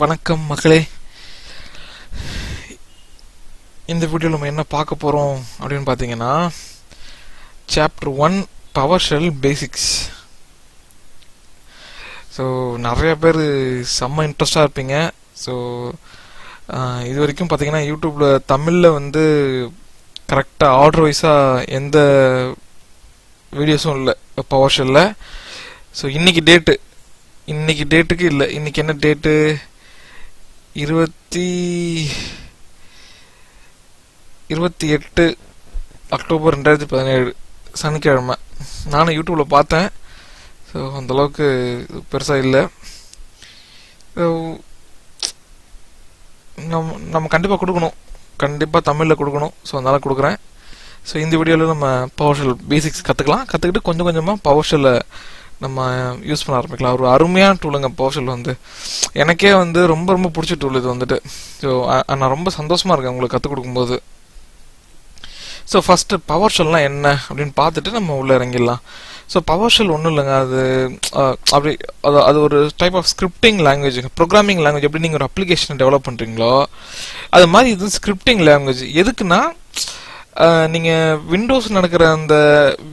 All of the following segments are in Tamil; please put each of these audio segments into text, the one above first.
வணக்கம் மக்களே. இந்த வீடியோவில் நம்ம என்ன பார்க்க போகிறோம் அப்படின்னு பார்த்தீங்கன்னா chapter one PowerShell basics so நிறைய பேர் செம்ம இன்ட்ரெஸ்டாக இருப்பீங்க. ஸோ இது வரைக்கும் பார்த்தீங்கன்னா யூடியூப்பில் தமிழில் வந்து கரெக்டாக ஆர்டர் வைஸாக எந்த வீடியோஸும் இல்லை. பவர் ஷெல்லில் ஸோ இன்றைக்கி டேட்டு இன்றைக்கி டேட்டுக்கு இல்லை. இன்னைக்கு என்ன டேட்டு இருபத்தி இருபத்தி எட்டு அக்டோபர் ரெண்டாயிரத்தி பதினேழு சனிக்கிழமை. நானும் யூடியூப்பில் பார்த்தேன். ஸோ அந்தளவுக்கு பெருசாக இல்லை. நம்ம நம்ம கண்டிப்பாக கொடுக்கணும். கண்டிப்பாக தமிழில் கொடுக்கணும். ஸோ அதனால் கொடுக்குறேன். ஸோ இந்த வீடியோவில் நம்ம பவர் ஷெல் பேசிக்ஸ் கற்றுக்கலாம் கற்றுக்கிட்டு கொஞ்சம் கொஞ்சமாக பவர் ஷெல்லை நம்ம யூஸ் பண்ண ஆரம்பிக்கலாம். ஒரு அருமையான டூலுங்க பவர்ஷெல் வந்து. எனக்கே வந்து ரொம்ப ரொம்ப பிடிச்ச டூல் இது வந்துட்டு. ஸோ நான் ரொம்ப சந்தோஷமாக இருக்கேன் உங்களுக்கு கற்றுக் கொடுக்கும்போது. ஸோ ஃபஸ்ட்டு பவர் ஷெல்லாம் என்ன அப்படின்னு பார்த்துட்டு நம்ம உள்ளே இறங்கிடலாம். ஸோ பவர் ஷெல் ஒன்றும் இல்லைங்க. அது அப்படி அது அது ஒரு type of scripting language programming language எப்படி நீங்கள் ஒரு அப்ளிகேஷனை டெவலப் பண்ணுறீங்களோ அது மாதிரி இது ஸ்கிரிப்டிங் லாங்குவேஜ் எதுக்குன்னா நீங்கள் விண்டோஸ் நடக்கிற அந்த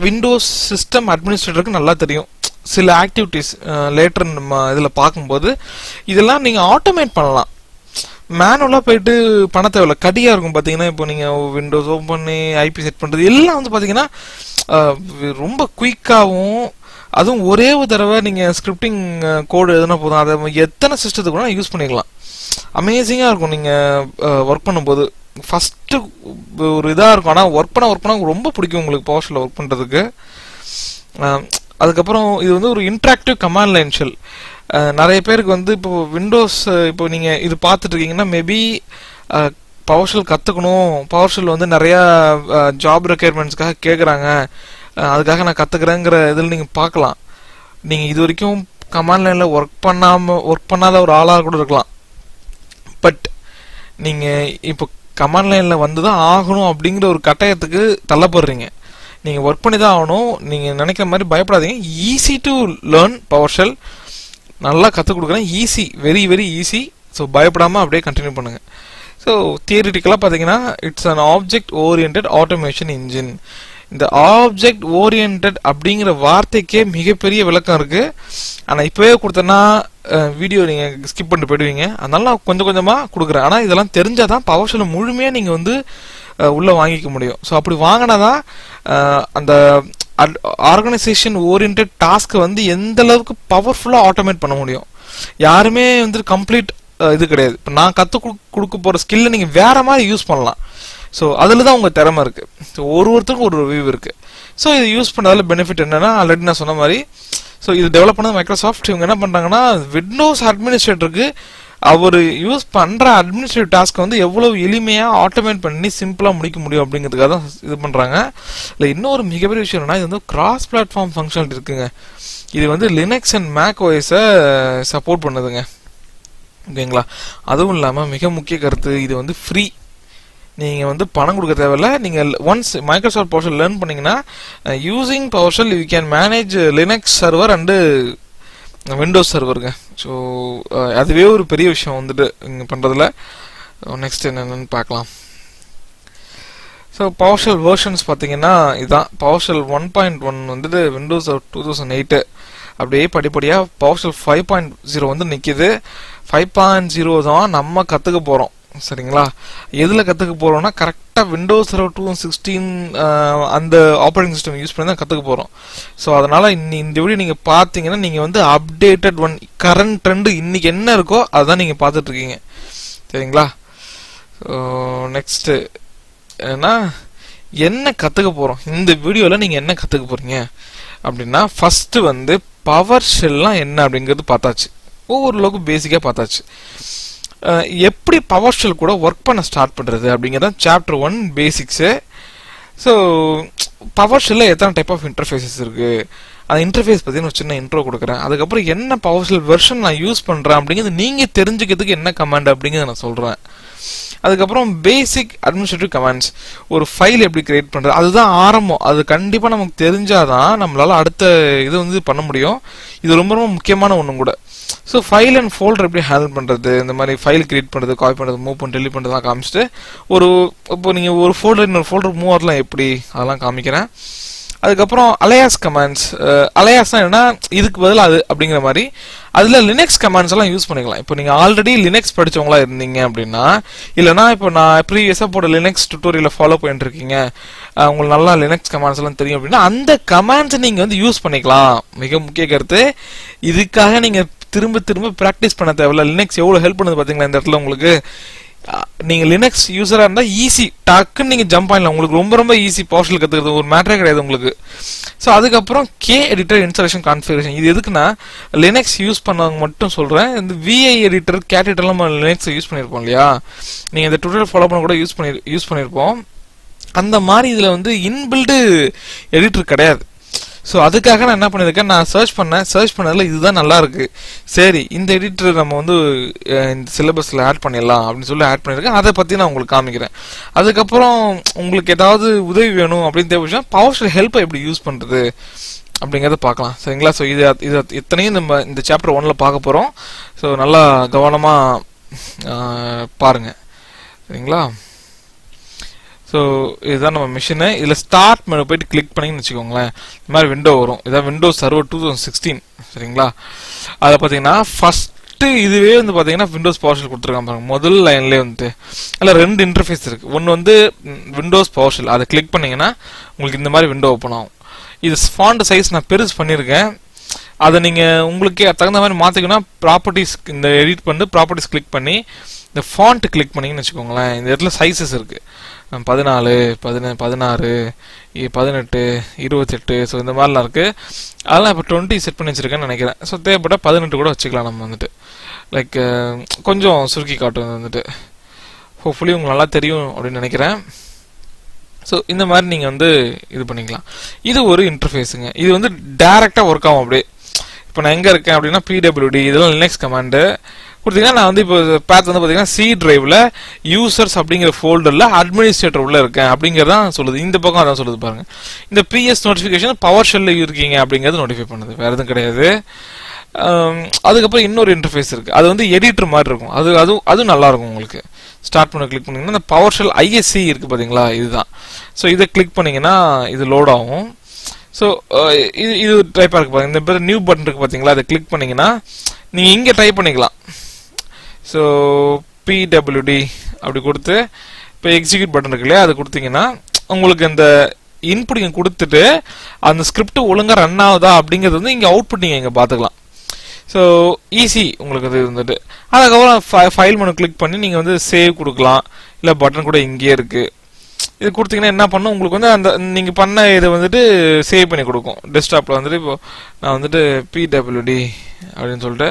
விண்டோஸ் சிஸ்டம் அட்மினிஸ்ட்ரேட்டருக்கு நல்லா தெரியும். சில ஆக்டிவிட்டிஸ் லேட்டர் நம்ம இதில் பார்க்கும்போது இதெல்லாம் நீங்கள் ஆட்டோமேட் பண்ணலாம். மேனுவலாக போயிட்டு பண்ண தேவையில்ல. கடியாக இருக்கும் பார்த்தீங்கன்னா இப்போ நீங்கள் விண்டோஸ் ஓப்பன் பண்ணி ஐபி செட் பண்ணுறது எல்லாம் வந்து பார்த்தீங்கன்னா ரொம்ப குயிக்காகவும் அதுவும் ஒரே ஒரு தடவை நீங்கள் ஸ்கிரிப்டிங் கோடு எதுனா போதும். அதை எத்தனை சிஸ்டத்துக்கு கூட யூஸ் பண்ணிக்கலாம். அமேசிங்காக இருக்கும் நீங்கள் ஒர்க் பண்ணும்போது. ஃபஸ்ட்டு ஒரு இதாக இருக்கும். ஆனால் ஒர்க் பண்ண ஒர்க் பண்ண ரொம்ப பிடிக்கும் உங்களுக்கு பவர்ஷில் ஒர்க் பண்ணுறதுக்கு அதுக்கப்புறம் இது வந்து ஒரு இன்ட்ராக்டிவ் கமாண்ட் லைன் ஷெல் நிறைய பேருக்கு வந்து இப்போ விண்டோஸ் இப்போ நீங்கள் இது பார்த்துட்டு இருக்கீங்கன்னா மேபி பவர்ஷெல் கற்றுக்கணும் பவர் ஷெல் வந்து நிறையா ஜாப் ரெக்குயர்மெண்ட்ஸ்க்காக கேட்குறாங்க அதுக்காக நான் கற்றுக்குறேங்கிற இதில் நீங்கள் பார்க்கலாம். நீங்கள் இது வரைக்கும் கமாண்ட் லைனில் ஒர்க் பண்ணாமல் ஒர்க் பண்ணாத ஒரு ஆளாக கூட இருக்கலாம். பட் நீங்கள் இப்போ கமாண்ட் லைனில் வந்து தான் ஆகணும் அப்படிங்கிற ஒரு கட்டாயத்துக்கு தள்ளப்படுறீங்க. நீங்கள் ஒர்க் பண்ணி தான் ஆகணும். நீங்கள் நினைக்கிற மாதிரி பயப்படாதீங்க. Easy to learn power shell நல்லா கற்றுக் கொடுக்குறேன். Easy very very easy so பயப்படாமல் அப்படியே கண்டினியூ பண்ணுங்கள் ஸோ தியரிட்டிக்கலாக பார்த்தீங்கன்னா it's an object orient automation engine இந்த ஆப்ஜெக்ட் ஓரியன்ட் அப்படிங்கிற வார்த்தைக்கே மிகப்பெரிய விளக்கம் இருக்குது ஆனால் இப்போவே கொடுத்தேன்னா வீடியோ நீங்கள் ஸ்கிப் பண்ணிட்டு போயிடுவீங்க. அதனால நான் கொஞ்சம் கொஞ்சமாக கொடுக்குறேன். ஆனால் இதெல்லாம் தெரிஞ்சால் தான் பவர் ஷெல் முழுமையாக நீங்கள் வந்து உள்ளே வாங்கிக்க முடியும். ஸோ அப்படி வாங்கினாதான் அந்த ஆர்கனைசேஷன் ஓரியன்ட் டாஸ்க்கை வந்து எந்த அளவுக்கு பவர்ஃபுல்லாக ஆட்டோமேட் பண்ண முடியும். யாருமே வந்து கம்ப்ளீட் இது கிடையாது. இப்போ நான் கற்றுக் கொடுக்க போகிற ஸ்கில்லை நீங்கள் வேறு மாதிரி யூஸ் பண்ணலாம். ஸோ அதில் தான் உங்கள் திறமை இருக்குது ஸோ ஒரு ஒருத்தருக்கும் ஒரு ரிவ்யூ இருக்குது ஸோ இது யூஸ் பண்ணதில் பெனிஃபிட் என்னென்னா ஆல்ரெடி நான் சொன்ன மாதிரி ஸோ இது டெவலப் பண்ணது மைக்ரோசாஃப்ட் இவங்க என்ன பண்ணுறாங்கன்னா விண்டோஸ் அட்மினிஸ்ட்ரேட்டருக்கு அவர் யூஸ் பண்ணுற அட்மினிஸ்ட்ரேட்டிவ் டாஸ்க்கை வந்து எவ்வளோ எளிமையாக ஆட்டோமேட் பண்ணி சிம்பிளாக முடிக்க முடியும் அப்படிங்கிறதுக்காக தான் இது பண்ணுறாங்க இல்லை இன்னொரு மிகப்பெரிய விஷயம் என்னன்னா இது வந்து கிராஸ் பிளாட்ஃபார்ம் ஃபங்க்ஷன் இருக்குங்க. இது வந்து லினக்ஸ் அண்ட் மேக் ஓஎஸை சப்போர்ட் பண்ணுதுங்க. ஓகேங்களா அதுவும் இல்லாமல் மிக முக்கிய கருத்து இது வந்து ஃப்ரீ நீங்கள் வந்து பணம் கொடுக்க தேவையில்ல. நீங்கள் ஒன்ஸ் மைக்ரோசாஃப்ட் பவர்ஷெல் லேர்ன் பண்ணிங்கன்னா using PowerShell you can manage Linux server and Windows சர்வருங்க so அதுவே ஒரு பெரிய விஷயம் வந்துட்டு இங்கே பண்ணுறதுல நெக்ஸ்ட் என்னென்னு பார்க்கலாம். ஸோ பவர்ஷல் வேர்ஷன்ஸ் பார்த்தீங்கன்னா இதுதான் பவர்ஷெல் ஒன் பாயிண்ட் ஒன் வந்துட்டு விண்டோஸ் டூ தௌசண்ட் எயிட்டு அப்படியே படிப்படியாக பவர்ஷல் ஃபைவ் பாயிண்ட் ஜீரோ வந்து நிற்கிது ஃபைவ் பாயிண்ட் ஜீரோ தான் நம்ம கற்றுக்க போகிறோம் சரிங்களா? எதில் கற்றுக்க போகிறோம்னா கரெக்டாக விண்டோஸ் ஒரு டூ சிக்ஸ்டீன் அந்த ஆப்ரேட்டிங் சிஸ்டம் யூஸ் பண்ணி தான் கற்றுக்க போகிறோம் ஸோ அதனால் இன்னி இந்த வீடியோ நீங்கள் பார்த்தீங்கன்னா நீங்கள் வந்து அப்டேட்டட் ஒன் கரண்ட் ட்ரெண்டு இன்றைக்கி என்ன இருக்கோ அதுதான் நீங்கள் பார்த்துட்ருக்கீங்க சரிங்களா? ஸோ நெக்ஸ்ட்டு ஏன்னா என்ன கற்றுக்க போகிறோம் இந்த வீடியோவில் நீங்கள் என்ன கற்றுக்க போகிறீங்க அப்படின்னா ஃபஸ்ட்டு வந்து பவர் ஷெல்லாம் என்ன அப்படிங்கிறது பார்த்தாச்சு. ஒவ்வொரு பேசிக்காக பார்த்தாச்சு. எப்படி பவர் ஷெல் கூட ஒர்க் பண்ண ஸ்டார்ட் பண்ணுறது அப்படிங்கிறதான் சாப்டர் ஒன் பேசிக்ஸு ஸோ பவர் ஷெல்லில் எத்தனை டைப் ஆஃப் இன்டர்ஃபேஸஸ் இருக்குது அந்த இன்டர்ஃபேஸ் பற்றி நான் சின்ன இன்ட்ரோ கொடுக்குறேன். அதுக்கப்புறம் என்ன பவர் ஷெல் வெர்ஷன் நான் யூஸ் பண்ணுறேன் அப்படிங்கிறது நீங்கள் தெரிஞ்சுக்கிறதுக்கு என்ன கமாண்ட் அப்படிங்கிறத நான் சொல்கிறேன் அதுக்கப்புறம் பேசிக் அட்மினிஸ்ட்ரேட்டிவ் கமெண்ட்ஸ் ஒரு ஃபைல் எப்படி கிரியேட் பண்ணுறது அதுதான் ஆரம்பம். அது கண்டிப்பாக நமக்கு தெரிஞ்சாதான் நம்மளால் அடுத்த இது வந்து பண்ண முடியும். இது ரொம்ப ரொம்ப முக்கியமான ஒன்று கூட. ஸோ ஃபைல் அண்ட் ஃபோல்டர் எப்படி ஹேண்டில் பண்ணுறது இந்த மாதிரி ஃபைல் கிரியேட் பண்ணுறது காப்பி பண்ணுறது மூவ் பண்ணி டெலிட் பண்ணுறதுலாம் காமிச்சிட்டு ஒரு இப்போ நீங்கள் ஒரு ஃபோல்டர் இன்னொரு ஃபோல்டர் மூவ் ஆகலாம் எப்படி? அதெல்லாம் காமிக்கிறேன். அதுக்கப்புறம் அலையாஸ் கமாண்ட்ஸ் அலையாஸ்னா என்ன இதுக்கு பதிலாக அது அப்படிங்கிற மாதிரி. அதில் லினக்ஸ் கமாண்ட்ஸ் எல்லாம் யூஸ் பண்ணிக்கலாம். இப்போ நீங்கள் ஆல்ரெடி லினக்ஸ் படித்தவங்களா இருந்தீங்க அப்படின்னா இல்லைனா இப்போ நான் ப்ரீவியஸாக போட லினக்ஸ் டுட்டோரியலை ஃபாலோ பண்ணிட்டு இருக்கீங்க உங்களுக்கு நல்லா லினக்ஸ் கமாண்ட்ஸ் எல்லாம் தெரியும் அப்படின்னா அந்த கமாண்ட்ஸை நீங்கள் வந்து யூஸ் பண்ணிக்கலாம். மிக முக்கிய கருத்து. இதுக்காக நீங்கள் திரும்ப திரும்ப ப்ராக்டிஸ் பண்ண தேவையில்ல. லினக்ஸ் எவ்வளோ ஹெல்ப் பண்ணுது பார்த்தீங்களா இந்த இடத்துல உங்களுக்கு? நீங்கள் லினக்ஸ் யூஸராக இருந்தால் ஈஸி டக்குன்னு நீங்கள் ஜம்ப் ஆயிடலாம். உங்களுக்கு ரொம்ப ரொம்ப ஈஸி பவர்ஷல் கற்றுக்கிறது ஒரு மேட்டரே கிடையாது உங்களுக்கு. ஸோ அதுக்கப்புறம் கே எடிட்டர் இன்ஸ்டாலேஷன் கான்ஃபிகரேஷன் இது எதுக்குன்னா லினக்ஸ் யூஸ் பண்ணவங்க மட்டும் சொல்கிறேன் இந்த விஐ எடிட்டர் கேட் நம்ம லினக்ஸ் யூஸ் பண்ணியிருப்போம் இல்லையா? நீங்கள் இந்த டுட்டோரியல் ஃபாலோ பண்ண கூட யூஸ் பண்ணி யூஸ் பண்ணியிருப்போம் அந்த மாதிரி இதில் வந்து இன்பில்டு எடிட்டர் கிடையாது. ஸோ அதுக்காக நான் என்ன பண்ணியிருக்கேன் நான் சர்ச் பண்ணேன். சர்ச் பண்ணதில் இதுதான் நல்லா இருக்கு. சரி இந்த எடிட்டர் நம்ம வந்து இந்த சிலபஸில் ஆட் பண்ணிடலாம் அப்படின்னு சொல்லி ஆட் பண்ணியிருக்கேன். அதை பற்றி நான் உங்களுக்கு காமிக்கிறேன். அதுக்கப்புறம் உங்களுக்கு ஏதாவது உதவி வேணும் அப்படின்னு தேவைச்சுன்னா பவர் ஹெல்ப்பை எப்படி யூஸ் பண்ணுறது அப்படிங்கிறத பார்க்கலாம். சரிங்களா? ஸோ இது இது இத்தனையும் நம்ம இந்த சாப்டர் ஒனில் பார்க்க போகிறோம் ஸோ நல்லா கவனமாக பாருங்கள் சரிங்களா? ஸோ இதுதான் நம்ம மிஷினு இதில் ஸ்டார்ட் மெனு போயிட்டு கிளிக் பண்ணிங்கன்னு வச்சுக்கோங்களேன். இந்த மாதிரி விண்டோ வரும். இதான் Windows server two thousand sixteen சரிங்களா? அதை பார்த்தீங்கன்னா ஃபஸ்ட்டு இதுவே வந்து பார்த்தீங்கன்னா விண்டோஸ் பவர்ஷல் கொடுத்துருக்காங்க பாருங்க. முதல் லைன்லேயே வந்துட்டு. இல்லை ரெண்டு இன்டர்ஃபேஸ் இருக்குது ஒன்று வந்து விண்டோஸ் பவர்ஷல் அதை கிளிக் பண்ணீங்கன்னா உங்களுக்கு இந்த மாதிரி விண்டோ ஓப்பன் ஆகும். இது ஃபாண்ட் சைஸ் நான் பெருசு பண்ணியிருக்கேன். அதை நீங்கள் உங்களுக்கே தகுந்த மாதிரி மாற்றிக்கணும் ப்ராப்பர்ட்டிஸ் இந்த எடிட் பண்ணி ப்ராப்பர்ட்டிஸ் கிளிக் பண்ணி இந்த ஃபாண்ட் கிளிக் பண்ணீங்கன்னு வச்சுக்கோங்களேன். இந்த இடத்துல சைஸஸ் இருக்குது பதினாலு பதின பதினாறு பதினெட்டு இருபத்தெட்டு ஸோ இந்த மாதிரிலாம் இருக்குது அதெல்லாம் இப்போ டுவெண்ட்டி செட் பண்ணி வச்சுருக்கேன்னு நினைக்கிறேன். ஸோ தேவைப்பட்டால் பதினெட்டு கூட வச்சுக்கலாம் நம்ம வந்துட்டு. லைக் கொஞ்சம் சுருக்கி காட்டும் வந்துட்டு. ஹோப்ஃபுல்லி உங்களுக்கு நல்லா தெரியும் அப்படின்னு நினைக்கிறேன். ஸோ இந்த மாதிரி நீங்கள் வந்து இது பண்ணிக்கலாம். இது ஒரு இன்டர்ஃபேஸுங்க இது வந்து டேரெக்டாக ஒர்க் ஆகும் அப்படியே. இப்போ நான் எங்கே இருக்கேன் அப்படின்னா பிடபிள்யூடி இதெல்லாம் லினக்ஸ் கமாண்டு கொடுத்தீங்கன்னா நான் வந்து இப்போ பேத் வந்து பார்த்தீங்கன்னா சி டிரைவில் யூசர்ஸ் அப்படிங்கிற ஃபோல்டரில் அட்மினிஸ்ட்ரேட்டர் உள்ளே இருக்கேன் அப்படிங்கிறது தான் சொல்லுது. இந்த பக்கம் அதான் சொல்லுது பாருங்க. இந்த பிஎஸ் நோட்டிஃபிகேஷன் பவர் ஷெல்லில் இருக்கீங்க அப்படிங்கிறது நோட்டிஃபை பண்ணுது. வேறு எதுவும் கிடையாது. அதுக்கப்புறம் இன்னொரு இன்டர்ஃபேஸ் இருக்குது அது வந்து எடிட்டர் மாதிரி இருக்கும். அது அது அதுவும் நல்லாயிருக்கும் உங்களுக்கு. ஸ்டார்ட் பண்ண கிளிக் பண்ணிங்கன்னா இந்த பவர் ஷெல் ஐஎஸ்சி இருக்குது பார்த்தீங்களா? இதுதான். ஸோ இதை கிளிக் பண்ணிங்கன்னா இது லோட் ஆகும். ஸோ இது இது டைப்பாக இருக்குது பாருங்க. இந்த பேர் நியூ பட்டன் இருக்குது பார்த்தீங்களா? அதை கிளிக் பண்ணிங்கன்னா நீங்கள் இங்கே டைப் பண்ணிக்கலாம். ஸோ பிடபிள்யூடி அப்படி கொடுத்து இப்போ எக்ஸிக்யூட் பட்டன் இருக்கு இல்லையா அது கொடுத்தீங்கன்னா உங்களுக்கு இந்த இன்புட் இங்கே கொடுத்துட்டு அந்த ஸ்கிரிப்ட் ஒழுங்காக ரன் ஆகுதா அப்படிங்கிறது வந்து இங்கே அவுட்புட் நீங்கள் இங்கே பார்த்துக்கலாம். ஸோ ஈஸி உங்களுக்கு இது வந்துட்டு அதுக்கப்புறம் ஃபைல் மனு கிளிக் பண்ணி நீங்கள் வந்து சேவ் கொடுக்கலாம். இல்லை பட்டன் கூட இங்கேயே இருக்குது இது கொடுத்தீங்கன்னா என்ன பண்ணும்? உங்களுக்கு வந்து அந்த நீங்கள் பண்ண இதை வந்துட்டு சேவ் பண்ணி கொடுக்கும். டெஸ்க்டாப்பில் வந்துட்டு இப்போ நான் வந்துட்டு பிடபிள்யூடி அப்படின்னு சொல்லிட்டு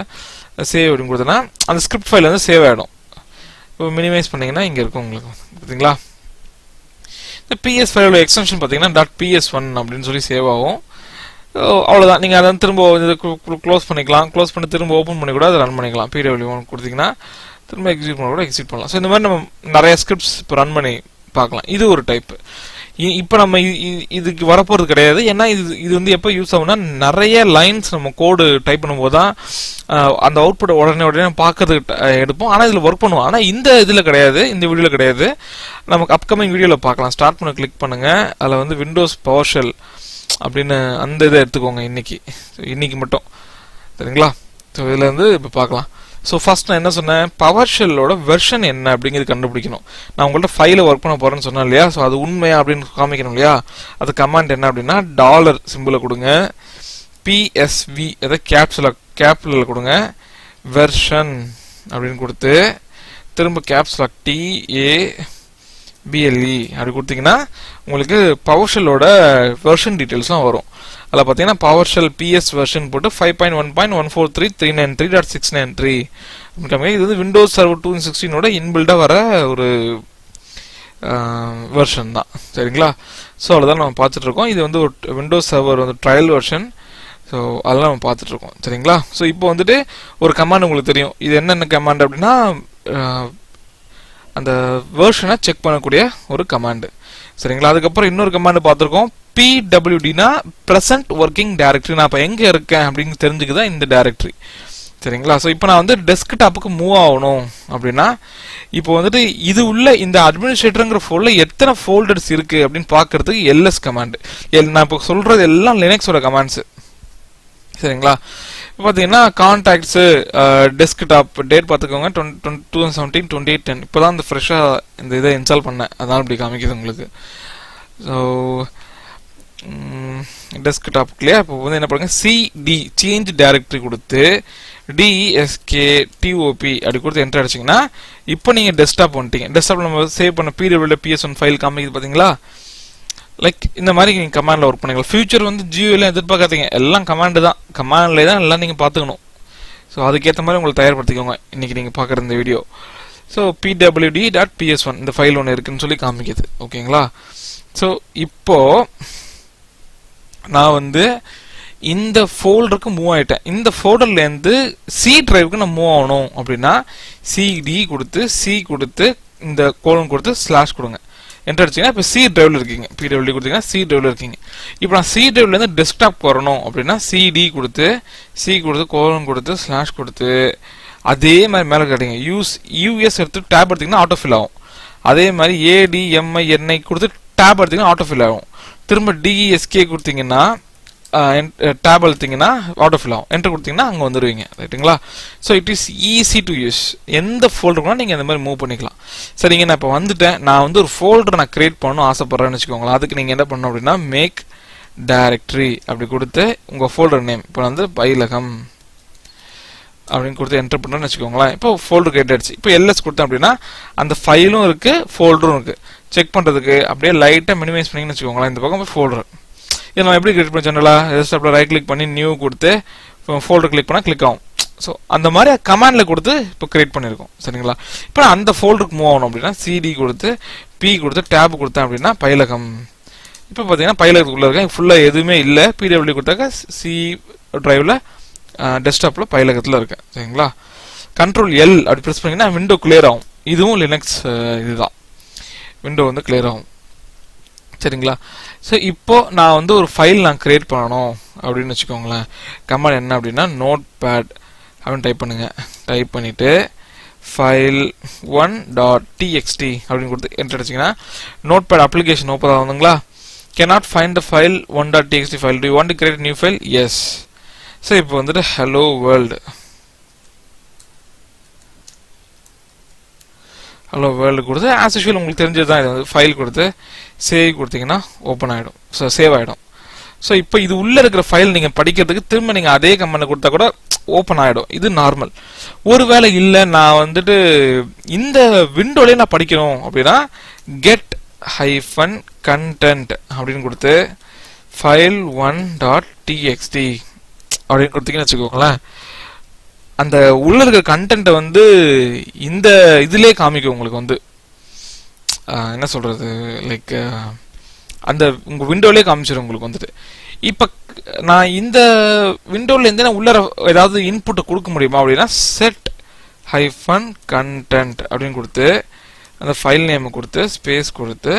சேவ் அப்படின்னு கொடுத்தேன்னா அந்த ஸ்கிரிப்ட் ஃபைல் வந்து சேவ் ஆகிடும் இப்போ மினிமைஸ் பண்ணிங்கன்னா இங்கே இருக்கும் உங்களுக்கு. பார்த்தீங்களா இந்த பிஎஸ் ஃபைலோட எக்ஸ்டென்ஷன் பார்த்தீங்கன்னா டாட் பிஎஸ் ஒன் அப்படின்னு சொல்லி சேவ் ஆகும். அவ்வளோதான் நீங்கள் அதை திரும்ப இதை க்ளோஸ் பண்ணிக்கலாம். க்ளோஸ் பண்ணி திரும்ப ஓப்பன் பண்ணி கூட அதை ரன் பண்ணிக்கலாம். பிடபிள்யூ ஒன் கொடுத்தீங்கன்னா திரும்ப எக்ஸிட் பண்ண கூட எக்ஸிட் பண்ணலாம். ஸோ இந்த மாதிரி நம்ம நிறைய ஸ்கிரிப்ட்ஸ் இப்போ ரன் பண்ணி பார்க்கலாம். இது ஒரு டைப்பு இப்போ நம்ம இதுக்கு வரப்போறது கிடையாது. ஏன்னா இது இது வந்து எப்போ யூஸ் ஆகும்னா நிறைய லைன்ஸ் நம்ம கோடு டைப் பண்ணும்போது தான் அந்த அவுட்புட் உடனே உடனே பார்க்கறதுக்கு எடுப்போம். ஆனால் இதில் ஒர்க் பண்ணுவோம். ஆனால் இந்த இதில் கிடையாது. இந்த வீடியோவில் கிடையாது. நமக்கு அப்கமிங் வீடியோவில் பார்க்கலாம். ஸ்டார்ட் பண்ண கிளிக் பண்ணுங்கள் அதில் வந்து விண்டோஸ் பவர் ஷெல் அப்படின்னு அந்த இதை எடுத்துக்கோங்க இன்னைக்கு. இன்னைக்கு மட்டும். சரிங்களா? ஸோ இதில் இருந்து இப்போ பார்க்கலாம். ஸோ ஃபஸ்ட் நான் என்ன சொன்னேன்? பவர் ஷெல்லோட வெர்ஷன் என்ன அப்படிங்கிறது கண்டுபிடிக்கணும். நான் உங்கள்ட்ட ஃபைல ஒர்க் பண்ண போகிறேன்னு சொன்னேன் இல்லையா? ஸோ அது உண்மையா அப்படின்னு காமிக்கணும் இல்லையா? அது கமாண்ட் என்ன அப்படின்னா டாலர் சிம்பிளை கொடுங்க. பிஎஸ்வி அதை கேப்ஸில் கேப்ல கொடுங்க. வெர்ஷன் அப்படின்னு கொடுத்து திரும்ப கேப்ஸ்லாக் டி ஏ பிஎல்இ அப்படி கொடுத்தீங்கன்னா உங்களுக்கு பவர்ஷெல்லோட வெர்ஷன் டீட்டெயில்ஸ்லாம் வரும். அதில் பார்த்தீங்கன்னா பவர்ஷெல் பிஎஸ் வெர்ஷன் போட்டு five point one point one four three three nine three dot six nine three இது வந்து விண்டோஸ் சர்வர் டூ சிக்ஸ்டீனோட இன்பில்டாக வர ஒரு வெர்ஷன் தான். சரிங்களா? ஸோ அவ்வளோதான் நம்ம பார்த்துட்ருக்கோம். இது வந்து ஒரு விண்டோஸ் சர்வர் வந்து ட்ரையல் வெர்ஷன் ஸோ அதெல்லாம் நம்ம பார்த்துட்ருக்கோம். சரிங்களா? ஸோ இப்போ வந்துட்டு ஒரு கமாண்ட் உங்களுக்கு தெரியும். இது என்னென்ன கமாண்ட் அப்படின்னா அந்த வேர்ஷனை செக் பண்ணக்கூடிய ஒரு கமாண்டு சரிங்களா? அதுக்கப்புறம் இன்னொரு கமாண்ட் பார்த்துருக்கோம். பிடபிள்யூடினா ப்ரெசன்ட் ஒர்க்கிங் டைரக்டரி நான் இப்போ எங்கே இருக்கேன் அப்படின்னு தெரிஞ்சுக்குதான் இந்த டைரக்டரி சரிங்களா? ஸோ இப்போ நான் வந்து டெஸ்க்டாப்புக்கு மூவ் ஆகணும் அப்படின்னா இப்போ வந்துட்டு இது உள்ள இந்த அட்மினிஸ்ட்ரேட்டருங்கிற ஃபோல்டில் எத்தனை ஃபோல்டர்ஸ் இருக்குது அப்படின்னு பார்க்கறதுக்கு எல்எஸ் கமாண்டு எல் நான் இப்போ சொல்கிறது எல்லாம் லினக்ஸோட கமாண்ட்ஸ் சரிங்களா? பார்த்தீங்கன்னா கான்டாக்ட்ஸு டெஸ்க்டாப் டேட் பார்த்துக்கோங்க two thousand seventeen twenty eight ten இப்போ தான் இந்த ஃப்ரெஷ்ஷாக இந்த இதை இன்ஸ்டால் பண்ணேன். அதான் இப்படி காமிக்குது உங்களுக்கு. ஸோ டெஸ்க்டாப்லேயே இப்போ வந்து என்ன பண்ணுங்க? சிடி சேஞ்ச் டைரக்டரி கொடுத்து டிஎஸ்கே டிஓபி அப்படி கொடுத்து என்டர் அடிச்சிங்கன்னா இப்போ நீங்கள் டெஸ்க்டாப் வந்துட்டீங்க. டெஸ்க்டாப் நம்ம சேவ் பண்ண பிடபிள்யூ பிஎஸ் ஒன் ஃபைல் காமிக்குது பார்த்தீங்களா லைக் இந்த மாதிரி நீங்கள் கமாண்டில் ஒர்க் பண்ணிக்கலாம் ஃபியூச்சர் வந்து ஜியோலாம் எதிர்பார்க்காதீங்க. எல்லாம் கமாண்டு தான். கமாண்ட்லேயே தான் எல்லாம் நீங்கள் பார்த்துக்கணும். ஸோ அதுக்கேற்ற மாதிரி உங்களை தயார்படுத்திக்கோங்க. இன்னைக்கு நீங்கள் பார்க்குற இந்த video so PWD dot PS one இந்த ஃபைல் ஒன்று இருக்குன்னு சொல்லி காமிக்குது. ஓகேங்களா? ஸோ இப்போது நான் வந்து இந்த ஃபோல்டருக்கு மூவ் ஆகிட்டேன் இந்த ஃபோல்டர்லேருந்து சி ட்ரைவுக்கு நான் மூவ் ஆகணும். அப்படின்னா சிடி கொடுத்து சி கொடுத்து இந்த கோலன் கொடுத்து ஸ்லாஷ் கொடுங்க. என்டர் அடிச்சிங்கன்னா இப்போ சி டிரைவ்ல இருக்கீங்க. பிடபிள்யூ கொடுத்தீங்கன்னா சி டிரைவ்ல இருக்கீங்க. இப்போ நான் சி டிரைவ்லேருந்து டெஸ்க்டாப் வரணும் அப்படின்னா சிடி கொடுத்து சி கொடுத்து கோலன் கொடுத்து ஸ்லாஷ் கொடுத்து அதே மாதிரி மேலே கேட்டீங்க. யூஸ் யூஎஸ் எடுத்து டேப் எடுத்திங்கன்னா ஆட்டோ ஃபில் ஆகும். அதே மாதிரி ஏடி எம்ஐ என்ஐ கொடுத்து டேப் எடுத்தீங்கன்னா ஆட்டோ ஃபில் ஆகும். திரும்ப டிஇஎஸ்கே கொடுத்தீங்கன்னா டேப் அழுத்திங்கன்னா ஆட்டோ ஃபில் ஆகும். என்ட்ரு கொடுத்தீங்கன்னா அங்கே வந்துடுவீங்க ரைட்டுங்களா? So it is easy to use எந்த ஃபோல்டருக்குனா நீங்கள் இந்த மாதிரி மூவ் பண்ணிக்கலாம். சரிங்க நான் இப்போ வந்துட்டேன். நான் வந்து ஒரு ஃபோல்டர் நான் கிரியேட் பண்ணணும் ஆசைப்பட்றேன்னு வச்சுக்கோங்களேன். அதுக்கு நீங்கள் என்ன பண்ணணும் அப்படின்னா மேக் டைரக்டரி அப்படி கொடுத்து உங்கள் ஃபோல்டர் நேம் இப்போ வந்து பைலகம் அப்படின்னு கொடுத்து என்டர் பண்ணுறேன்னு வச்சுக்கோங்களேன். இப்போ ஃபோல்டர் கிரியேட் ஆயிடுச்சு இப்போ எல்எஸ் கொடுத்தேன் அப்படின்னா அந்த ஃபைலும் இருக்குது ஃபோல்டரும் இருக்குது செக் பண்ணுறதுக்கு அப்படியே லைட்டாக மினிமைஸ் பண்ணிங்கன்னு வச்சுக்கோங்களேன். இந்த பக்கம் ஃபோல்டர் இதை நம்ம எப்படி கிரியேட் பண்ண சேனலா டெஸ்க்டாப்பில் ரைட் கிளிக் பண்ணி நியூ கொடுத்து ஃபோல்டர் கிளிக் பண்ணால் கிளிக் ஆகும். ஸோ அந்த மாதிரி கமாண்டில் கொடுத்து இப்போ கிரியேட் பண்ணியிருக்கோம். சரிங்களா? இப்போ அந்த ஃபோல்டருக்கு மூவ் ஆகணும் அப்படின்னா சிடி கொடுத்து பி கொடுத்து டேப் கொடுத்தேன் அப்படின்னா பயிலகம் இப்போ பார்த்தீங்கன்னா பைலகத்துக்குள்ளே இருக்கேன். ஃபுல்லாக எதுவுமே இல்லை. பிடபிள்யூ கொடுத்தாக்க சி ட்ரைவில் டெஸ்க்டாப்பில் பயிலகத்தில் இருக்கேன். சரிங்களா? கண்ட்ரோல் எல் அப்படி ப்ரெஸ் பண்ணிங்கன்னா விண்டோ கிளியர் ஆகும். இதுவும் லினக்ஸ் இதுதான். விண்டோ வந்து கிளியர் ஆகும். சரிங்களா? ஸோ இப்போ நான் வந்து ஒரு ஃபைல் நான் கிரியேட் பண்ணணும் அப்படின்னு வச்சுக்கோங்களேன். கமாண்ட் என்ன அப்படின்னா நோட் பேட் அப்படின்னு டைப் பண்ணுங்கள் டைப் பண்ணிவிட்டு ஃபைல் ஒன் டாட் டிஎக்ஸ்டி அப்படின்னு கொடுத்து என்ட்ரு அடிச்சிங்கன்னா note pad application open ஆகுதுங்களா cannot find the file one dot TXT file to want to create new file yes so இப்போ வந்துட்டு ஹலோ வேர்ல்டு ஹலோ வேர்ல்டு கொடுத்து ஆஸ் யூஷுவல் உங்களுக்கு தெரிஞ்சது தான் இது. வந்து ஃபைல் கொடுத்து சேவ் கொடுத்தீங்கன்னா ஓப்பன் ஆகிடும் ஸோ சேவ் ஆகிடும் ஸோ இப்போ இது உள்ளே இருக்கிற ஃபைல் நீங்கள் படிக்கிறதுக்கு திரும்ப நீங்கள் அதே கம்பெனி கொடுத்தா கூட ஓப்பன் ஆகிடும் இது நார்மல் ஒருவேளை இல்லை நான் வந்துட்டு இந்த விண்டோலேயே நான் படிக்கணும் அப்படின்னா கெட் ஹைஃபன் கண்டென்ட் அப்படின்னு கொடுத்து ஃபைல் ஒன் டாட் டிஎக்ஸ்டி அப்படின்னு கொடுத்தீங்கன்னு வச்சுக்கோங்களேன். அந்த உள்ள இருக்கிற கண்டென்ட்டை வந்து இந்த இதுலேயே காமிக்கும் உங்களுக்கு வந்து. என்ன சொல்கிறது லைக் அந்த உங்கள் விண்டோலயே காமிச்சிடும் உங்களுக்கு வந்துட்டு. இப்போ நான் இந்த விண்டோல இருந்து நான் ஏதாவது இன்புட்டை கொடுக்க முடியுமா அப்படின்னா செட் ஹைஃபன் கண்டென்ட் அப்படின்னு கொடுத்து அந்த ஃபைல் நேமை கொடுத்து ஸ்பேஸ் கொடுத்து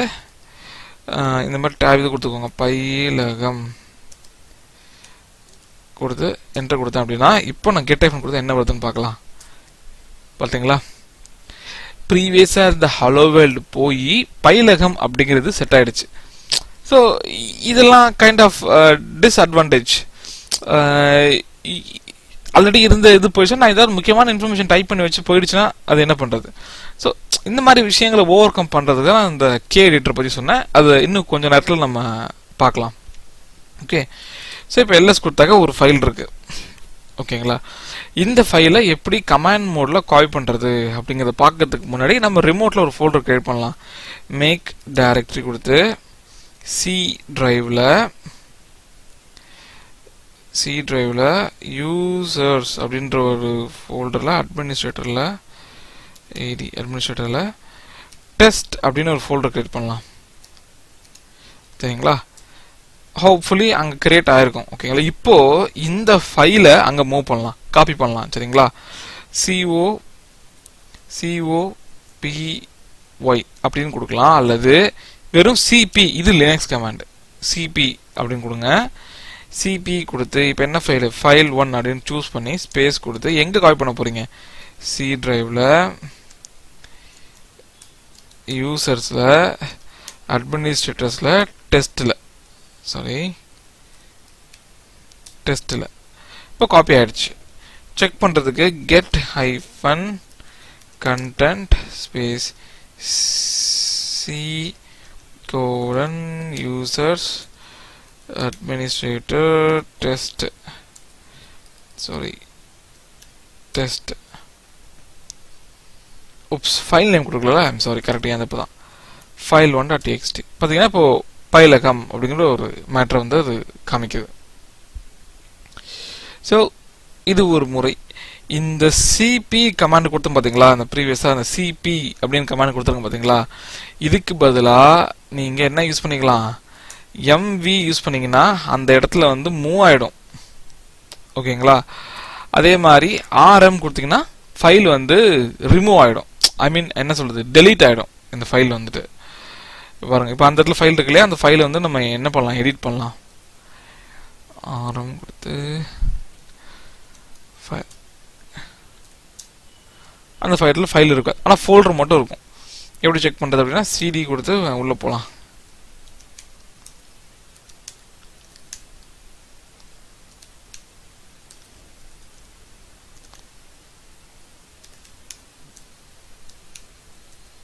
இந்த மாதிரி டேப் இது கொடுத்துக்கோங்க. பயிலகம் கொடுத்து என்டர் கொடுத்தேன் அப்படின்னா இப்போ நான் கெட் ஐஃபன் கொடுத்து என்ன வருதுன்னு பார்க்கலாம். பார்த்தீங்களா ப்ரீவியஸாக இருந்த ஹலோ வேர்ல்டு போய் பைலகம் அப்படிங்கிறது செட் ஆயிடுச்சு. ஸோ இதெல்லாம் கைண்ட் ஆஃப் டிஸ்அட்வான்டேஜ் ஆல்ரெடி இருந்த இது போயிடுச்சுன்னா நான் ஏதாவது முக்கியமான இன்ஃபர்மேஷன் டைப் பண்ணி வச்சு போயிடுச்சுன்னா அது என்ன பண்ணுறது ஸோ இந்த மாதிரி விஷயங்களை ஓவர் கம் பண்ணுறதுக்கு தான் இந்த கே எடிட்டர் பற்றி சொன்னேன். அது இன்னும் கொஞ்சம் நேரத்தில் நம்ம பார்க்கலாம். ஓகே ஸோ இப்போ எல்எஸ் கொடுத்தாக்க ஒரு ஃபைல் இருக்குது ஓகேங்களா இந்த ஃபைலை எப்படி கமாண்ட் மோடில் காப்பி பண்ணுறது அப்படிங்கிறத பார்க்கறதுக்கு முன்னாடி நம்ம ரிமோட்டில் ஒரு ஃபோல்டர் க்ரியேட் பண்ணலாம். மேக் டைரக்டரி கொடுத்து சி ட்ரைவில் சி ட்ரைவில் யூசர்ஸ் அப்படின்ற ஒரு ஃபோல்டரில் அட்மினிஸ்ட்ரேட்டரில் ஏடி அட்மினிஸ்ட்ரேட்டரில் டெஸ்ட் அப்படின்னு ஒரு ஃபோல்டர் கிரியேட் பண்ணலாம். சரிங்களா? ஹோப்ஃபுல்லி அங்கே கிரியேட் ஆயிருக்கும். ஓகேங்களா இப்போ இந்த ஃபைலை அங்கே மூவ் பண்ணலாம். காப்பி பண்ணலாம். சரிங்களா? சிஓ சிஓ பிஒய் அப்படின்னு கொடுக்கலாம். அல்லது வெறும் சிபி இது லினக்ஸ் கமாண்ட் சிபி அப்படின்னு கொடுங்க. சிபி கொடுத்து இப்போ என்ன ஃபைல் ஃபைல் ஒன் அப்படின்னு சூஸ் பண்ணி ஸ்பேஸ் கொடுத்து எங்கே காப்பி பண்ண போறீங்க? சி ட்ரைவில் யூசர்ஸில் அட்மினிஸ்ட்ரேட்டர்ஸில் டெஸ்ட்டில் சாரி டெஸ்ட்டில் இப்போ காப்பி ஆயிடுச்சு. செக் பண்ணுறதுக்கு get hyphen content space C colon users administrator test sorry test oops file name கொடுக்கல. ஐம் சாரி கரெக்டாக அந்த இப்போ தான் ஃபைல் ஒன் டாட் டிஎக்ஸ்டி பார்த்தீங்கன்னா இப்போ பயிலகம் அப்படிங்கிற ஒரு மேட்ரை வந்து அது காமிக்குது. ஸோ இது ஒரு முறை. இந்த சிபி கமாண்ட் கொடுத்தோம் பார்த்தீங்களா அந்த ப்ரீவியஸாக அந்த சிபி அப்படின்னு கமாண்ட் கொடுத்துருங்க பார்த்தீங்களா இதுக்கு பதிலாக நீங்கள் என்ன யூஸ் பண்ணிக்கலாம்? எம்வி யூஸ் பண்ணீங்கன்னா அந்த இடத்துல வந்து மூவ் ஆகிடும் ஓகேங்களா அதே மாதிரி ஆர்எம் கொடுத்தீங்கன்னா ஃபைல் வந்து ரிமூவ் ஆகிடும் ஐ மீன் என்ன சொல்கிறது டெலீட் ஆகிடும் இந்த ஃபைல் வந்துட்டு. பாருங்கள் இப்போ அந்த இடத்துல ஃபைல் இருக்கு இல்லையா? அந்த ஃபைலை வந்து நம்ம என்ன பண்ணலாம்? எடிட் பண்ணலாம். ஆரம் கொடுத்து அந்த ஃபைலில் ஃபைல் இருக்கும் ஆனால் ஃபோல்டர் மட்டும் இருக்கும். எப்படி செக் பண்ணுறது அப்படின்னா சிடி கொடுத்து உள்ளே போகலாம்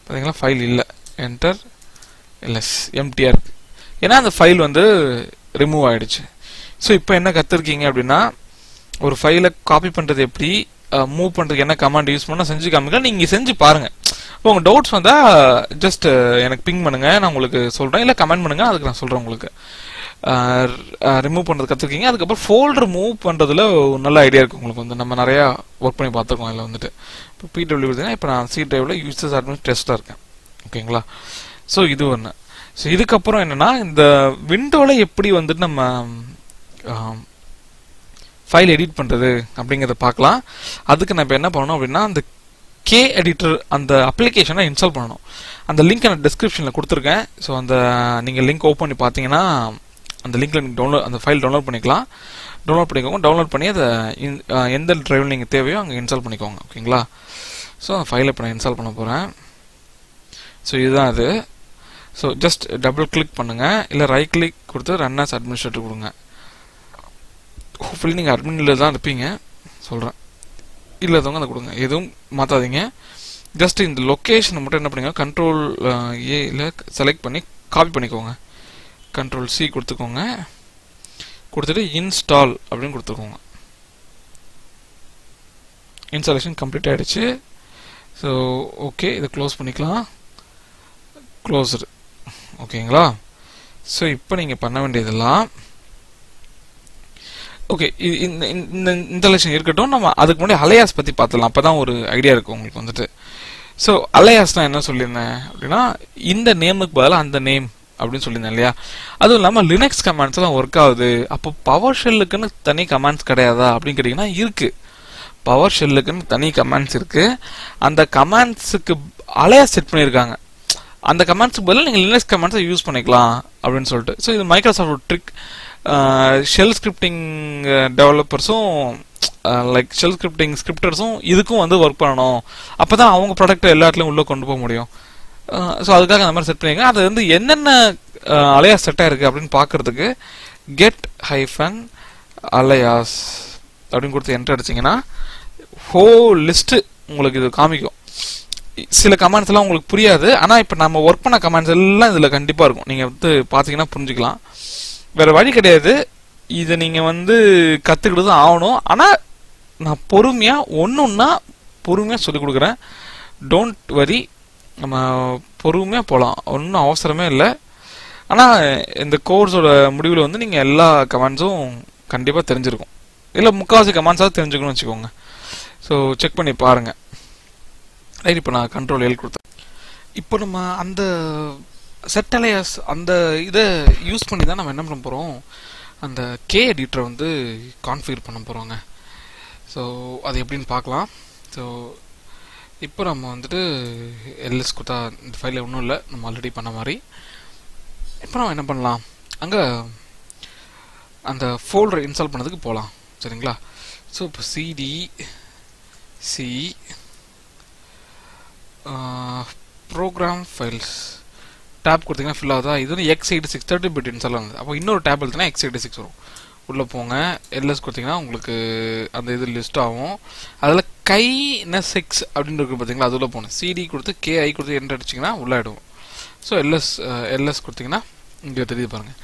பார்த்தீங்களா ஃபைல் இல்லை. என்டர் எல்எஸ் எம்டிஆர் இருக்கு ஏன்னா அந்த ஃபைல் வந்து ரிமூவ் ஆகிடுச்சு ஸோ இப்போ என்ன கற்றுருக்கீங்க அப்படின்னா ஒரு ஃபைலை காப்பி பண்ணுறது எப்படி மூவ் பண்ணுறதுக்கு என்ன கமாண்ட் யூஸ் பண்ணால் செஞ்சு காமிங்க. நீங்கள் செஞ்சு பாருங்கள் இப்போ உங்கள் டவுட்ஸ் வந்தால் ஜஸ்ட் எனக்கு பிங் பண்ணுங்கள் நான் உங்களுக்கு சொல்கிறேன் இல்லை கமெண்ட் பண்ணுங்கள் அதுக்கு நான் சொல்கிறேன் உங்களுக்கு. ரிமூவ் பண்ணுறது கற்றுருக்கீங்க அதுக்கப்புறம் ஃபோல்டர் மூவ் பண்ணுறதுல நல்ல ஐடியா இருக்குது உங்களுக்கு வந்து. நம்ம நிறையா ஒர்க் பண்ணி பார்த்துருக்கோம் இதில் வந்துட்டு. இப்போ பிடபிள்யூ பார்த்தீங்கன்னா இப்போ நான் சி டிரைவில் யூசர்ஸ் அட்மின் டெஸ்ட்டாக இருக்கேன். ஓகேங்களா ஸோ இது ஒன்று ஸோ இதுக்கப்புறம் என்னென்னா இந்த விண்டோவில் எப்படி வந்துட்டு நம்ம ஃபைல் எடிட் பண்ணுறது அப்படிங்கிறத பார்க்கலாம். அதுக்கு நான் இப்போ என்ன பண்ணணும் அப்படின்னா அந்த கே எடிட்டர் அந்த அப்ளிகேஷனை இன்ஸ்டால் பண்ணணும். அந்த லிங்க் நான் டிஸ்கிரிப்ஷனில் கொடுத்துருக்கேன். ஸோ அந்த நீங்கள் லிங்க் ஓப்பன் பண்ணி பார்த்தீங்கன்னா அந்த லிங்க்கில் நீங்கள் டவுன்லோட் அந்த ஃபைல் டவுன்லோட் பண்ணிக்கலாம். டவுன்லோட் பண்ணிக்கோங்க. டவுன்லோட் பண்ணி அதை எந்த ட்ரைவில் நீங்கள் தேவையோ அங்கே இன்ஸ்டால் பண்ணிக்கோங்க. ஓகேங்களா? ஸோ அந்த ஃபைலை இப்போ நான் இன்ஸ்டால் பண்ண போகிறேன் ஸோ இதுதான் அது ஸோ ஜஸ்ட் டபுள் கிளிக் பண்ணுங்கள் இல்லை ரைட் கிளிக் கொடுத்து ரன் ஆஸ் அட்மினிஸ்ட்ரேட்டர் கொடுங்க. ஹோப்ஃபுல்லி நீங்கள் அட்மினில் தான் இருப்பீங்க. சொல்கிறேன் இல்லாதவங்க அதை கொடுங்க. எதுவும் மாற்றாதீங்க ஜஸ்ட் இந்த லொக்கேஷனை மட்டும் என்ன பண்ணுங்க? கண்ட்ரோல் ஏல செலக்ட் பண்ணி காப்பி பண்ணிக்கோங்க. கண்ட்ரோல் சி கொடுத்துக்கோங்க. கொடுத்துட்டு இன்ஸ்டால் அப்படின்னு கொடுத்துக்கோங்க. இன்ஸ்டாலேஷன் கம்ப்ளீட் ஆகிடுச்சு ஸோ ஓகே இதை க்ளோஸ் பண்ணிக்கலாம். க்ளோஸ்டு ஓகேங்களா? ஸோ இப்போ நீங்கள் பண்ண வேண்டியதெல்லாம் ஓகே இந்த இந்த இன்ஸ்டாலேஷன் இருக்கட்டும் நம்ம அதுக்கு முன்னாடி அலையாஸ் பற்றி பார்த்துடலாம். அப்போ தான் ஒரு ஐடியா இருக்கும் உங்களுக்கு வந்துட்டு. ஸோ அலையாஸ் நான் என்ன சொல்லியிருந்தேன் அப்படின்னா இந்த நேமுக்கு பதிலாக அந்த நேம் அப்படின்னு சொல்லியிருந்தேன் இல்லையா? அதுவும் இல்லாமல் லினக்ஸ் கமாண்ட்ஸ் எல்லாம் ஒர்க் ஆகுது. அப்போ பவர் ஷெல்லுக்குன்னு தனி கமாண்ட்ஸ் கிடையாதா அப்படின்னு கேட்டிங்கன்னா இருக்கு. பவர் ஷெல்லுக்குன்னு தனி கமாண்ட்ஸ் இருக்குது அந்த கமாண்ட்ஸுக்கு அலையா செட் பண்ணியிருக்காங்க. அந்த கமாண்ட்ஸுக்கு பதிலாக நீங்கள் லினக்ஸ் கமெண்ட்ஸை யூஸ் பண்ணிக்கலாம் அப்படின்னு சொல்லிட்டு. ஸோ இது மைக்ரோசாஃப்ட் ட்ரிக் ஷெல் ஸ்கிரிப்டிங் டெவலப்பர்ஸும் லைக் ஷெல் ஸ்கிரிப்டிங் ஸ்கிரிப்டர்ஸும் இதுக்கும் வந்து ஒர்க் பண்ணணும். அப்போ தான் அவங்க ப்ராடக்ட்டை எல்லா இடத்துலையும் உள்ளே கொண்டு போக முடியும். ஸோ அதுக்காக அந்த மாதிரி செட் பண்ணிங்க அது வந்து என்னென்ன அலையாஸ் செட் இருக்குது அப்படின்னு பார்க்குறதுக்கு கெட் ஹைஃபன் அலையாஸ் அப்படின்னு கொடுத்து என்ட்ரு அடிச்சிங்கன்னா ஹோ லிஸ்ட்டு உங்களுக்கு இது காமிக்கும். சில கமெண்ட்ஸெல்லாம் உங்களுக்கு புரியாது. ஆனால் இப்போ நம்ம ஒர்க் பண்ண கமெண்ட்ஸ் எல்லாம் இதில் கண்டிப்பாக இருக்கும். நீங்கள் வந்து பார்த்தீங்கன்னா புரிஞ்சுக்கலாம். வேற வழி கிடையாது. இதை நீங்கள் வந்து கற்றுக்கிட்டு தான் ஆகணும். ஆனால் நான் பொறுமையாக ஒன்றுன்னா பொறுமையாக சொல்லிக் கொடுக்குறேன். டோன்ட் வரி நம்ம பொறுமையாக போகலாம் ஒன்றும் அவசரமே இல்லை. ஆனால் இந்த கோர்ஸோட முடிவில் வந்து நீங்கள் எல்லா கமெண்ட்ஸும் கண்டிப்பாக தெரிஞ்சிருக்கும். இல்லை முக்கால்வாசி கமெண்ட்ஸாவது தெரிஞ்சுக்கணும்னு வச்சுக்கோங்க. ஸோ செக் பண்ணி பாருங்கள் ரைட் இப்போ நான் கண்ட்ரோல் எல் கொடுத்தேன். இப்போ நம்ம அந்த செட்டலையஸ் அந்த இதை யூஸ் பண்ணி தான் நம்ம என்ன பண்ண போகிறோம் அந்த கே எடிட்டரை வந்து கான்ஃபிகர் பண்ண போகிறோங்க ஸோ அது எப்படின்னு பார்க்கலாம். ஸோ இப்போ நம்ம வந்துட்டு எல்எஸ் கொடுத்தா இந்த ஃபைலில் ஒன்றும் இல்லை. நம்ம ஆல்ரெடி பண்ண மாதிரி. இப்போ நம்ம என்ன பண்ணலாம்? அங்கே அந்த ஃபோல்டர் இன்ஸ்டால் பண்ணதுக்கு போகலாம் சரிங்களா? ஸோ இப்போ CD C program files tab கொடுத்தீங்கன்னா ஃபில் ஆகுதா? இது வந்து X eighty six thirty bit install ஆகுது அப்போ இன்னொரு டேப் எடுத்தீங்கன்னா எக்ஸ் எயிட்டி சிக்ஸ் வரும். உள்ளே போங்க. எல்எஸ் கொடுத்தீங்கன்னா உங்களுக்கு அந்த இது லிஸ்ட் ஆகும். அதில் கை சிக்ஸ் அப்படின்னு இருக்கு பார்த்தீங்களா? அது உள்ளே போகணும். சிடி கொடுத்து கேஐ கொடுத்து என்ட்ரு அடிச்சிங்கன்னா உள்ளே ஆகிடும் ஸோ எல்எஸ் எல்எஸ் கொடுத்தீங்கன்னா இங்கே தெரியுது பாருங்கள்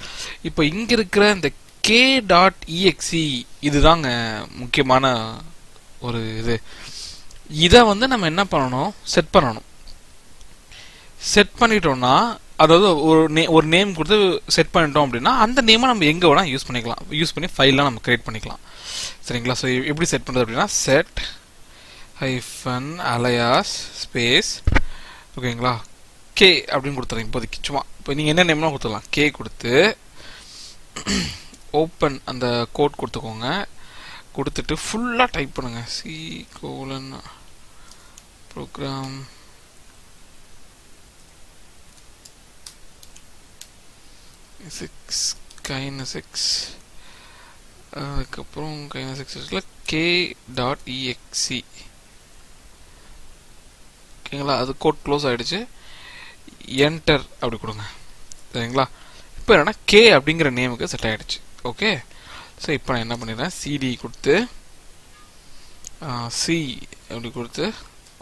இப்போ இங்கே இருக்கிற இந்த கே டாட் இஎக்ஸி இதுதாங்க முக்கியமான ஒரு இது. இதை வந்து நம்ம என்ன பண்ணணும்? செட் பண்ணணும். செட் பண்ணிட்டோம்னா அதாவது ஒரு நே ஒரு நேம் கொடுத்து செட் பண்ணிட்டோம் அப்படின்னா அந்த நேமை நம்ம எங்கே வேணால் யூஸ் பண்ணிக்கலாம். யூஸ் பண்ணி ஃபைல்லாம் நம்ம கிரியேட் பண்ணிக்கலாம். சரிங்களா? ஸோ எப்படி செட் பண்ணுறது அப்படின்னா செட் ஹைஃபன் அலையாஸ் ஸ்பேஸ் ஓகேங்களா கே அப்படின்னு கொடுத்துறேன் இப்போதைக்கு. சும்மா இப்போ நீங்கள் என்ன நேம்லாம் கொடுத்துக்கலாம் கே கொடுத்து ஓப்பன் அந்த கோட் கொடுத்துக்கோங்க. கொடுத்துட்டு ஃபுல்லாக டைப் பண்ணுங்கள் சி கோலன்னா ப்ரோக்ராம் சிக்ஸ் கைனசிக்ஸ் அதுக்கப்புறம் கைனசிக்ஸில் கே டாட் இஎக்ஸி ஓகேங்களா? அது கோட் க்ளோஸ் ஆகிடுச்சு என்டர் அப்படி கொடுங்க. சரிங்களா? இப்போ என்னன்னா கே அப்படிங்கிற நேமுக்கு செட் ஆகிடுச்சு ஓகே ஸோ இப்போ நான் என்ன பண்ணிடுறேன்? சிடி கொடுத்து சி அப்படி கொடுத்து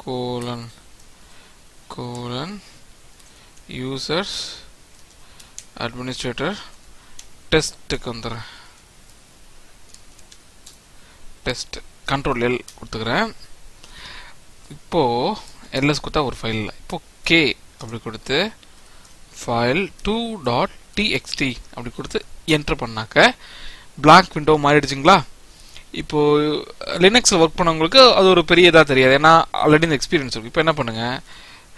கோலன் கோலன் யூசர்ஸ் அட்மினிஸ்ட்ரேட்டர் டெஸ்ட்டுக்கு வந்துடுறேன். டெஸ்ட் கண்ட்ரோல் எல் கொடுத்துக்கிறேன். இப்போது எல்எஸ் கொடுத்தா ஒரு ஃபைல் இல்லை. இப்போ கே அப்படி கொடுத்து ஃபைல் டூ டாட் டிஎக்ஸ்டி அப்படி கொடுத்து என்டர் பண்ணாக்க பிளாக் விண்டோ மாறிடுச்சுங்களா? இப்போ லினக்ஸில் ஒர்க் பண்ணவங்களுக்கு அது ஒரு பெரிய இதாக தெரியாது. ஏன்னா ஆல்ரெடி இந்த எக்ஸ்பீரியன்ஸ் இருக்கு. இப்போ என்ன பண்ணுங்க?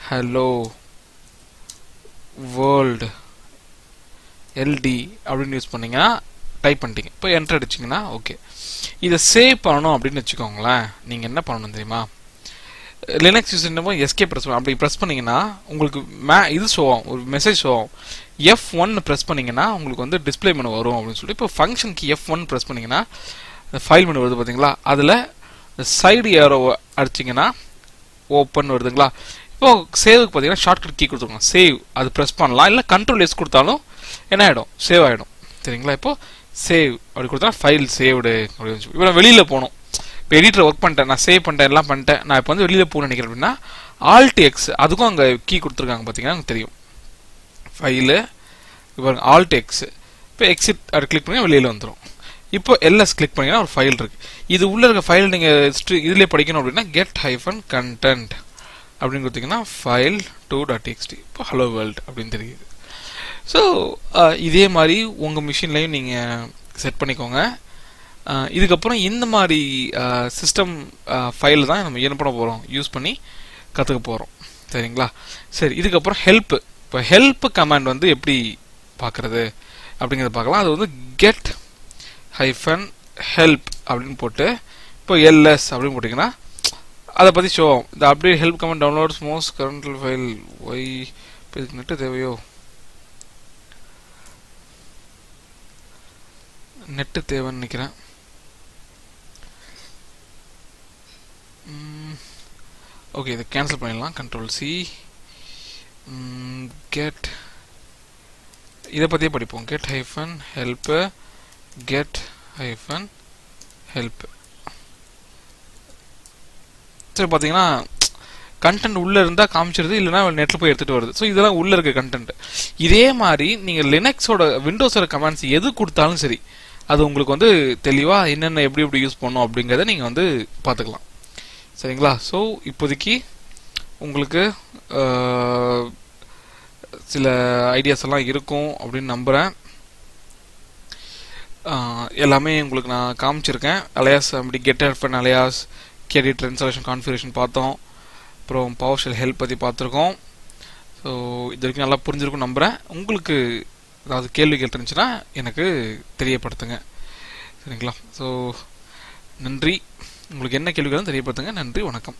ஹலோ வேர்ல்டு எல்டி அப்படின்னு யூஸ் பண்ணீங்கன்னா டைப் பண்ணிட்டீங்க. இப்போ என்டர் அடிச்சிங்கன்னா ஓகே இதை சேவ் பண்ணணும் அப்படின்னு வச்சுக்கோங்களேன். நீங்கள் என்ன பண்ணணும் தெரியுமா? லினக்ஸ் யூஸ் என்னமோ எஸ்கே ப்ரெஸ் அப்படி ப்ரெஸ் பண்ணிங்கன்னா உங்களுக்கு மே இது ஷோ ஆகும். ஒரு மெசேஜ் ஷோ ஆகும். எஃப் ஒன் ப்ரெஸ் பண்ணிங்கன்னா உங்களுக்கு வந்து டிஸ்பிளே மெனு வரும் அப்படின்னு சொல்லிட்டு இப்போ ஃபங்க்ஷனுக்கு எஃப் ஒன் ப்ரெஸ் பண்ணிங்கன்னா ஃபைல் மெனு வருது பார்த்தீங்களா அதில் சைடு ஏரோ அடிச்சிங்கன்னா ஓப்பன் வருதுங்களா? இப்போ சேவுக்கு பார்த்தீங்கன்னா ஷார்ட்கட் கீ கொடுத்துருக்கோம் சேவ் அது ப்ரெஸ் பண்ணலாம். இல்லை கண்ட்ரோல் எஸ் கொடுத்தாலும் என்ன ஆகிடும் சேவ் ஆகிடும் சரிங்களா? இப்போது சேவ் அப்படி கொடுத்தா ஃபைல் சேவ்டு அப்படின்னு இப்போ நான் வெளியில் போகணும். இப்போ எடிட்டர் ஒர்க் பண்ணிட்டேன். நான் சேவ் பண்ணிட்டேன். எல்லாம் பண்ணிட்டேன். நான் இப்போ வந்து வெளியில் போகணும்னு நினைக்கிறேன் அப்படின்னா ஆல்ட் எக்ஸ் அதுக்கும் அங்கே கீ கொடுத்துருக்காங்க பார்த்தீங்கன்னா எனக்கு தெரியும். ஃபைலு இப்போ ஆல்ட் எக்ஸ் இப்போ எக்ஸிட் அப்படி கிளிக் பண்ணி வெளியில் வந்துடும் இப்போ எல்எஸ் கிளிக் பண்ணீங்கன்னா ஒரு ஃபைல் இருக்குது இது உள்ள இருக்க ஃபைல் நீங்கள் இதிலே படிக்கணும் அப்படின்னா கெட் ஹைஃபன் கண்டென்ட் அப்படின்னு கொடுத்தீங்கன்னா ஃபைல் டூ டாட் எக்ஸ்டி இப்போ ஹலோ வேர்ல்ட் அப்படின்னு தெரியுது. ஸோ இதே மாதிரி உங்கள் மிஷின்லையும் நீங்கள் செட் பண்ணிக்கோங்க. இதுக்கப்புறம் இந்த மாதிரி சிஸ்டம் ஃபைல் தான் நம்ம என்ன பண்ண போகிறோம் யூஸ் பண்ணி கற்றுக்க போகிறோம் சரிங்களா? சரி இதுக்கப்புறம் ஹெல்ப்பு இப்போ ஹெல்ப் கமாண்ட் வந்து எப்படி பார்க்குறது அப்படிங்கிறத பார்க்கலாம். அது வந்து கெட் ஹைஃபன் ஹெல்ப் அப்படின்னு போட்டு இப்போ எல்எஸ் அப்படின்னு போட்டிங்கன்னா அதை பற்றி ஷோ இந்த update help command downloads most current file Y இப்போ இதுக்கு நெட்டு தேவையோ? நெட்டு தேவைன்னு நினைக்கிறேன். ஓகே இதை கேன்சல் பண்ணிடலாம். கண்ட்ரோல் சி கெட் இதை பற்றியே படிப்போம். Get hyphen help get hyphen help. சரி பார்த்தீங்கன்னா கண்டென்ட் உள்ளே இருந்தால் காமிச்சிருது இல்லைனா நெட்டில் போய் எடுத்துகிட்டு வருது. ஸோ இதெல்லாம் உள்ளே இருக்க கண்டென்ட் இதே மாதிரி நீங்கள் லினக்ஸோட விண்டோஸோட கமெண்ட்ஸ் எது கொடுத்தாலும் சரி அது உங்களுக்கு வந்து தெளிவாக என்னென்ன எப்படி எப்படி யூஸ் பண்ணும் அப்படிங்கிறத நீங்கள் வந்து பார்த்துக்கலாம் சரிங்களா? ஸோ இப்போதைக்கு உங்களுக்கு சில ஐடியாஸ் எல்லாம் இருக்கும் அப்படின்னு நம்புகிறேன் எல்லாமே உங்களுக்கு நான் காமிச்சிருக்கேன். அலையாஸ் அப்படி கெட் ஹெல்ப் அலையாஸ் கேடிட் ட்ரான்ஸ்லேஷன் கான்ஃபிகரேஷன் பார்த்தோம். அப்புறம் பவர் ஷெல் ஹெல்ப் பற்றி பார்த்துருக்கோம். ஸோ இது வரைக்கும் நல்லா புரிஞ்சிருக்கும் நம்புகிறேன் உங்களுக்கு ஏதாவது கேள்வி இருந்துச்சுன்னா எனக்கு தெரியப்படுத்துங்க. சரிங்களா? ஸோ நன்றி. உங்களுக்கு என்ன கேள்விகளும் தெரியப்படுத்துங்க. நன்றி வணக்கம்.